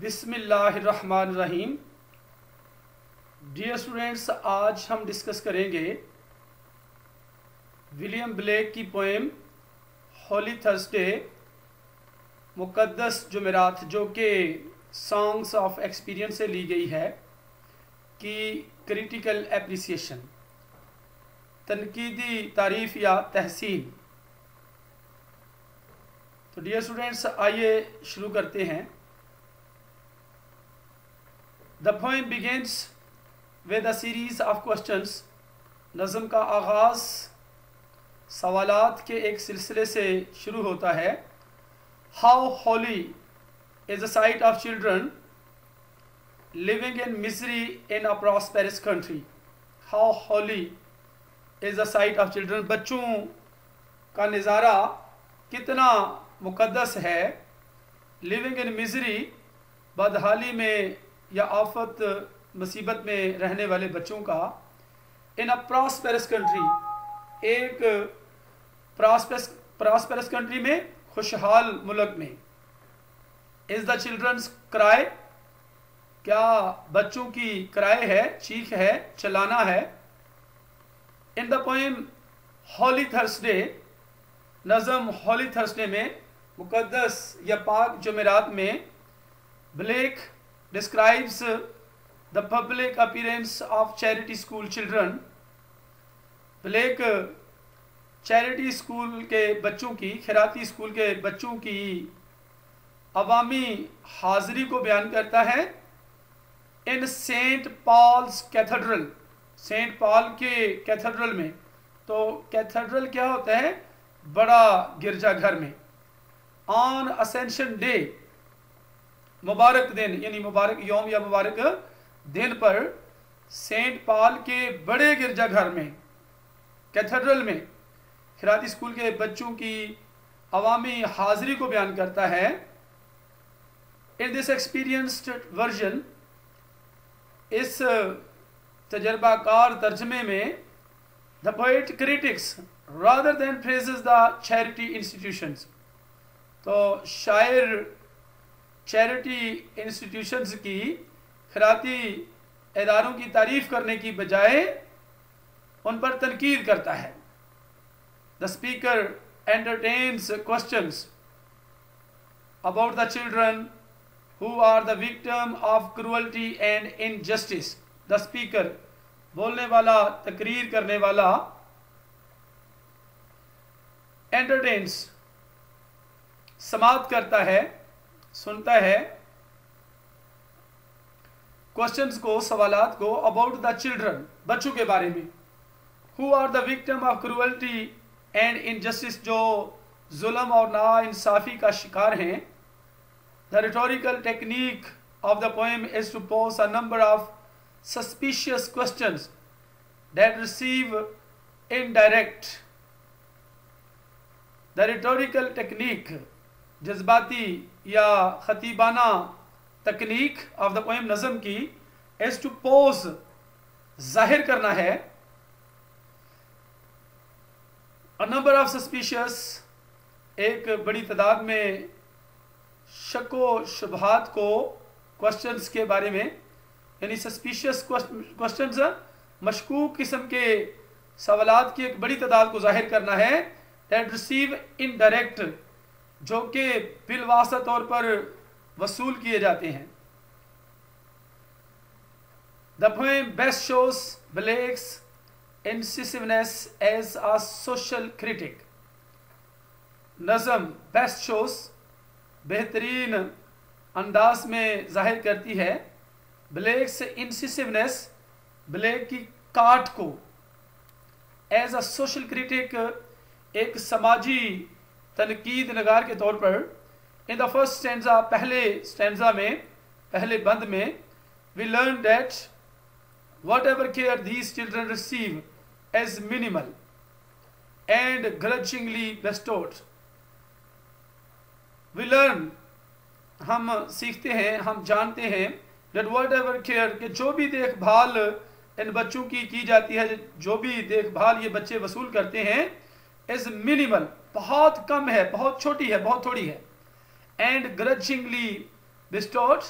बिस्मिल्लाहिर्रहमानिर्रहीम। Dear students आज हम डिस्कस करेंगे विलियम ब्लेक की पोएम होली थर्सडे मुकद्दस जुमेरात, जो कि सॉन्ग्स ऑफ़ एक्सपीरियंस से ली गई है, कि क्रिटिकल एप्रिसिएशन तनकीदी तारीफ़ या तहसीन। तो डियर स्टूडेंट्स आइए शुरू करते हैं। The poem begins with a series of questions नज़म का आगाज़ सवालात के एक सिलसिले से शुरू होता है। How holy is a sight of children living in misery in a prosperous country how holy is a sight of children बच्चों का नज़ारा कितना मुकद्दस है? लिविंग इन मिजरी बदहाली में या आफत, मुसीबत में रहने वाले बच्चों का इन अ प्रॉस्पेरस कंट्री एक प्रॉस्पेरस प्रॉस्पेरस कंट्री में, खुशहाल मुल्क में। इज़ द चिल्ड्रंस क्राई क्या बच्चों की क्राई है, चीख है चलाना है? In the poem Holy Thursday नज़म हॉली थर्सडे में मुकदस या पाक जमेरात में, Blake describes the public appearance of charity school children Blake charity school के बच्चों की, खैराती स्कूल के बच्चों की अवामी हाजिरी को बयान करता है in Saint Paul's Cathedral, Saint Paul के कैथेड्रल में। तो कैथेड्रल क्या होता है? बड़ा गिरजाघर में। ऑन असेंशन डे मुबारक दिन, यानी मुबारक योम या मुबारक दिन पर सेंट पॉल के बड़े गिरजाघर में, कैथेड्रल में खिराती स्कूल के बच्चों की अवामी हाजिरी को बयान करता है। इन दिस एक्सपीरियंस्ड वर्जन, इस तजर्बाकार तर्जमे में the poet critics rather than praises the charity institutions. तो शायर चैरिटी इंस्टीट्यूशंस की खराती इदारों की तारीफ़ करने की बजाय उन पर तनकीद करता है। The speaker entertains questions about the children who are the victim of cruelty and injustice the speaker बोलने वाला, तकरीर करने वाला एंटरटेन्स समाप्त करता है। सुनता है। क्वेश्चंस को सवालात को अबाउट द चिल्ड्रन बच्चों के बारे में। Who are the victim of cruelty and injustice जो जुल्म और ना इंसाफी का शिकार हैं? The rhetorical technique of the poem is to pose a number of suspicious questions that receive indirect the rhetorical technique जज्बाती या ख़तीबाना तकनीक ऑफ़ द पोएम नज़म की एज टू पोज ज़ाहिर करना है। नंबर ऑफ़ सस्पिशियस एक बड़ी तादाद में शको शुभात को क्वेश्चंस के बारे में, यानी सस्पिशियस क्वेश्चंस मशकूक किस्म के सवालात की एक बड़ी तादाद को ज़ाहिर करना है। दैट रिसीव इन डायरेक्ट जो कि बिलवासा तौर पर वसूल किए जाते हैं। Best shows Blake's incisiveness as a social critic नज़म बेस्ट शोस बेहतरीन अंदाज में ज़ाहिर करती है ब्लेक्स इंसिसिवनेस ब्लेक की काट को। एज अ सोशल क्रिटिक एक समाजी तनकीद नगार के तौर पर इन द फ़र्स्ट स्टेंजा पहले स्टैंडा में, पहले बंद में we learn that whatever care these children receive as minimal and grudgingly bestowed we learn हम सीखते हैं, हम जानते हैं डेट वट एवर केयर कि जो भी देखभाल इन बच्चों की की जाती है, जो भी देखभाल ये बच्चे वसूल करते हैं इज़ मिनिमल बहुत कम है, बहुत छोटी है, बहुत थोड़ी है। एंड ग्रचिंगली डिस्टोर्ट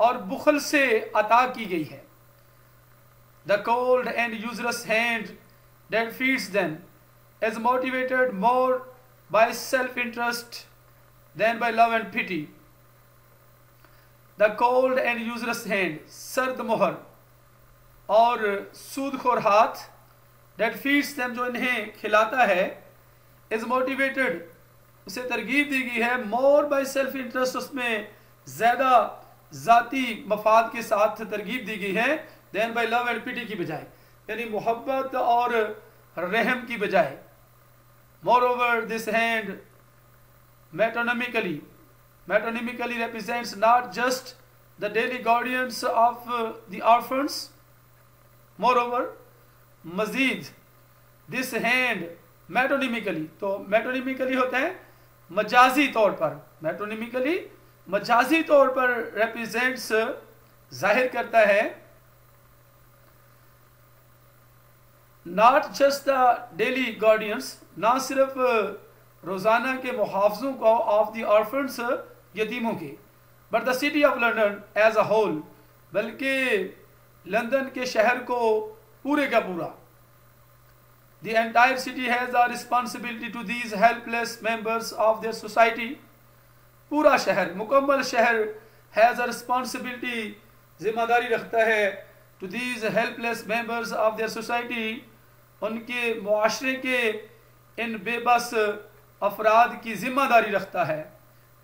और बुखल से अता की गई है। The cold and usurous hand that feeds them is motivated more by self interest than by love and pity the cold and usurous hand सर्द मोहर और सूदखोर हाथ डेट फीड्स देम जो इन्हें खिलाता है इज़ मोटिवेटेड उसे तरगीब दी गई है मोर बाई सेल्फ इंटरेस्ट उसमें ज़्यादा ज़ाती मफाद के साथ तरगीब दी गई है than by love and pity की बजाय यानी मोहब्बत और रहम की बजाय। Moreover this hand metonymically metonymically represents not just the daily guardians of uh, the orphans. Moreover मजीद दिस हैंड मेटोनिमिकली तो मेटोनिमिकली होता है मजाजी तौर पर। मेटोनिमिकली, मजाजी तौर पर रेप्रेजेंट्स ज़ाहिर करता है not just the daily guardians ना सिर्फ़, रोज़ाना के मुहावजों को ऑफ़ द यतीमों के but the city of London as a whole बल्कि लंदन के शहर को पूरे का पूरा। The entire city has a responsibility to these helpless members of their society. पूरा शहर, मुकम्मल शहर हैज़ अ रिस्पॉन्सिबिलिटी ज़िम्मेदारी रखता है to these helpless members of their society उनके मुआशरे के इन बेबस अफराद की ज़िम्मेदारी रखता है।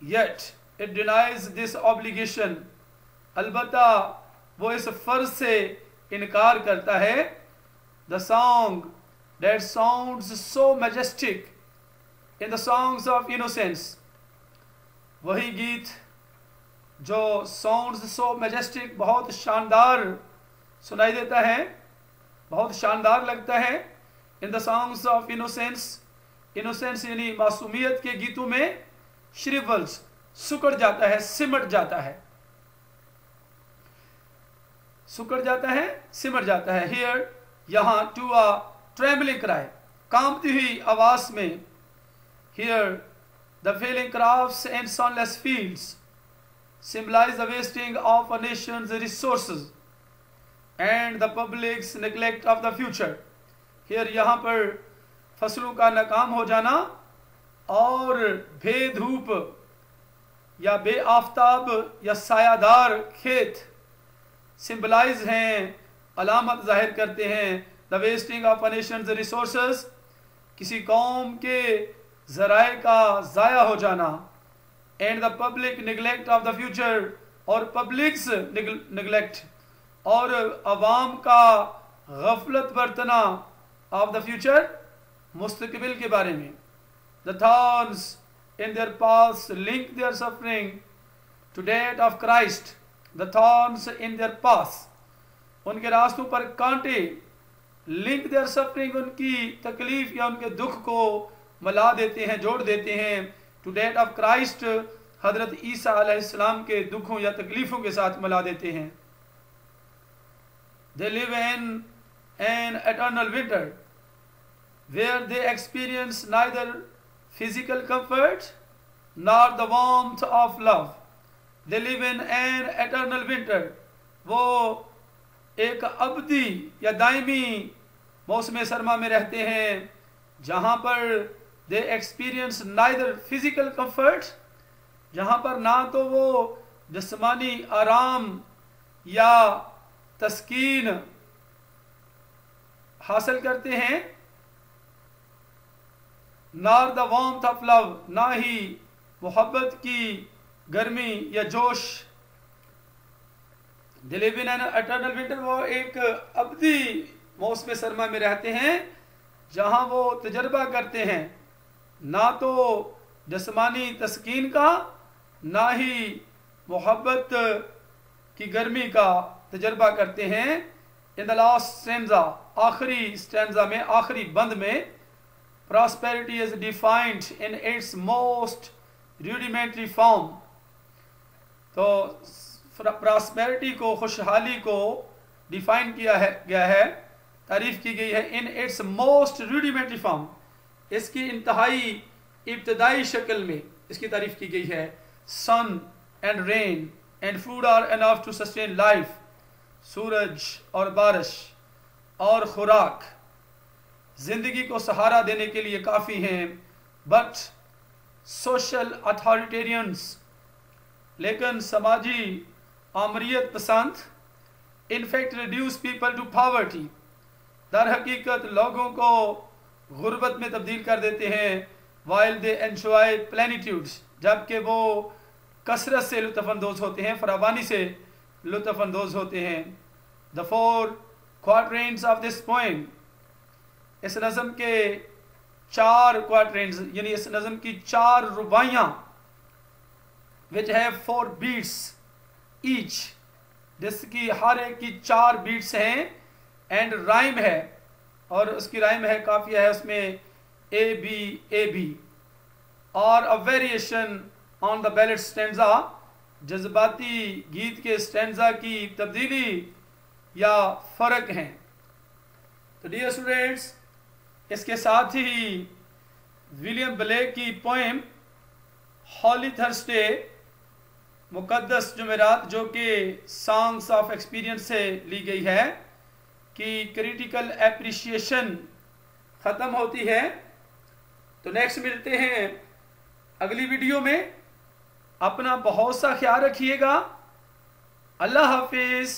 Yet it denies this obligation अलबत्ता, वो इस फ़र्ज़ से इनकार करता है। The song that sounds so majestic in the songs of innocence. वही गीत जो साउंड्स सो मैजेस्टिक बहुत शानदार सुनाई देता है, बहुत शानदार लगता है in the songs of innocence innocence यानी मासूमियत के गीतों में श्रिवल्स सुकड़ जाता है, सिमट जाता है। सुकड़ जाता है, सिमट जाता है। हियर यहाँ टू अ ट्रेमलिंग कराए कांपती हुई आवाज़ में hear the failing craft and sunless fields symbolize the wasting of a nation's resources and the public's neglect of the future. यहाँ पर फ़सलों का नाकाम हो जाना और बेधूप या बे आफ्ताब या सायादार खेत सिंबलाइज हैं, अलामत ज़ाहिर करते हैं the wasting of nations resource किसी कौम के ज़राए का ज़ाया हो जाना and the public neglect of the future और पब्लिक्स निगलेक्ट और अवाम का गफलत बरतना ऑफ़ द फ्यूचर मुस्तकबिल के बारे में। The thorns in their paths link their suffering to that of Christ the thorns in their paths उनके रास्तों पर कांटे लिंक देयर सफरिंग उनकी तकलीफ़ या उनके दुख को मिला देते हैं, जोड़ देते हैं। टू डेट ऑफ़ क्राइस्ट हज़रत ईसा के दुखों या तकलीफों के साथ मिला देते हैं। They live in an eternal winter where they experience neither physical comfort nor the warmth of love they live in an eternal winter वो एक अबदी या दायमी मौसम सरमा में रहते हैं, जहाँ पर they experience neither physical comfort जहाँ पर ना तो वो जिसमानी आराम या तस्कीन हासिल करते हैं नार द वार्मथ ऑफ़ लव ना ही मोहब्बत की गर्मी या जोश दिलीबिन एटर्नल विंटर वो एक अबदी मौसम सरमा में रहते हैं, जहाँ वो तजर्बा करते हैं। ना तो जस्मानी तस्कीन का, ना ही मोहब्बत की गर्मी का तजर्बा करते हैं। इन द लास्ट स्टेंजा आखिरी स्टेंजा में, आखिरी बंद में prosperity is defined in its most rudimentary form तो प्रॉस्पेरिटी को, खुशहाली को डिफाइन किया है, गया है, तारीफ़ की गई है in its most rudimentary form इसकी इंतहाई, इब्तदाई शक्ल में इसकी तारीफ़ की गई है. Sun and rain and food are enough to sustain life सूरज और बारिश और खुराक ज़िंदगी को सहारा देने के लिए काफ़ी हैं बट सोशल अथॉरिटेरियंस लेकिन समाजी आमरीत पसंद in fact reduce people to poverty दर हकीकत लोगों को गुर्बत में तब्दील कर देते हैं वाइल दे एंजॉय प्लानिट्यूड्स जबकि वो कसरत से लुफानंदोज होते हैं फरावानी से लुफानंदोज होते हैं। The four quatrains of this poem इस नज़म के चार क्वार्टरेंस यानी इस नज़म की चार रुबाइयाँ विच है फोर बीट्स ईच जिसकी हर एक की चार बीट्स हैं एंड राइम है, और उसकी राइम है काफ़ी है, उसमें ए बी ए बी और a variation on the ballad stanza जज्बाती गीत के स्टेंजा की तब्दीली या फ़र्क हैं। तो डियर स्टूडेंट्स इसके साथ ही विलियम ब्लेक की पोएम हॉली थर्सडे मुकद्दस जमेरात, जो कि सॉन्ग्स ऑफ़ एक्सपीरियंस से ली गई है, कि क्रिटिकल एप्रिशिएशन ख़त्म होती है। तो नेक्स्ट मिलते हैं अगली वीडियो में। अपना बहुत सा ख्याल रखिएगा। अल्लाह हाफिज़।